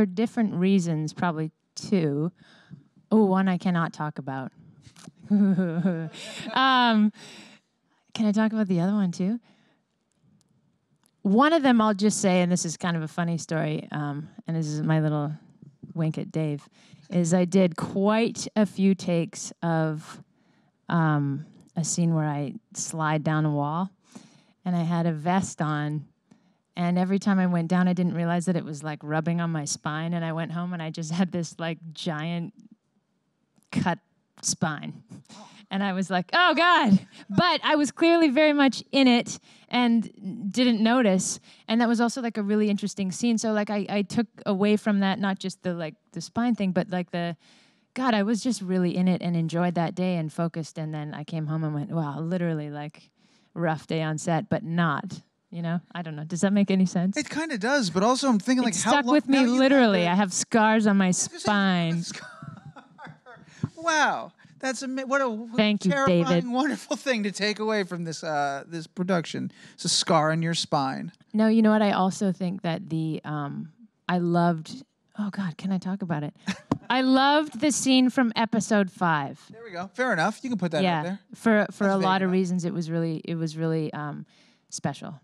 for different reasons, probably two. Oh, one I cannot talk about. um, can I talk about the other one too? One of them I'll just say, and this is kind of a funny story, um, and this is my little wink at Dave, is I did quite a few takes of um, a scene where I slide down a wall, and I had a vest on. And every time I went down, I didn't realize that it was like rubbing on my spine. And I went home and I just had this like giant cut spine. And I was like, oh God. But I was clearly very much in it and didn't notice. And that was also like a really interesting scene. So like I, I took away from that not just the like the spine thing, but like the God, I was just really in it and enjoyed that day and focused. And then I came home and went, wow, literally like rough day on set, but not. You know, I don't know. Does that make any sense? It kind of does, but also I'm thinking like it how stuck long- with me literally. I have scars on my I was gonna say, spine. wow, that's a what a Thank you, terrifying, David. wonderful thing to take away from this uh, this production. It's a scar on your spine. No, you know what? I also think that the um, I loved. Oh God, can I talk about it? I loved the scene from episode five. There we go. Fair enough. You can put that out yeah, there. for for That's a lot of reasons, it was really it was really um, special.